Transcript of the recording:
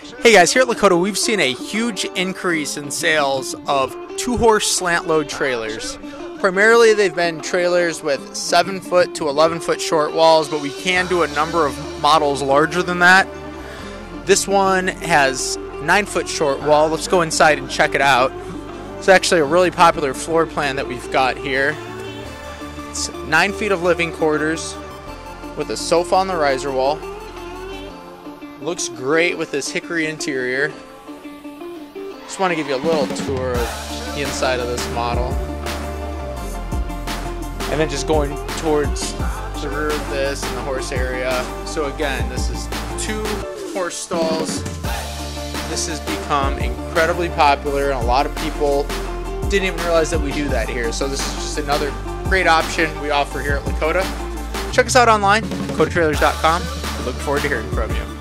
Hey guys, here at Lakota, we've seen a huge increase in sales of two horse slant load trailers. Primarily, they've been trailers with 7 foot to 11 foot short walls, but we can do a number of models larger than that. This one has 9 foot short wall. Let's go inside and check it out. It's actually a really popular floor plan that we've got here. It's 9 feet of living quarters with a sofa on the riser wall. Looks great with this hickory interior. Just want to give you a little tour of the inside of this model. And then just going towards the rear of this and the horse area. So again, this is two horse stalls. This has become incredibly popular and a lot of people didn't even realize that we do that here. So this is just another great option we offer here at Lakota. Check us out online, lakotatrailers.com. Look forward to hearing from you.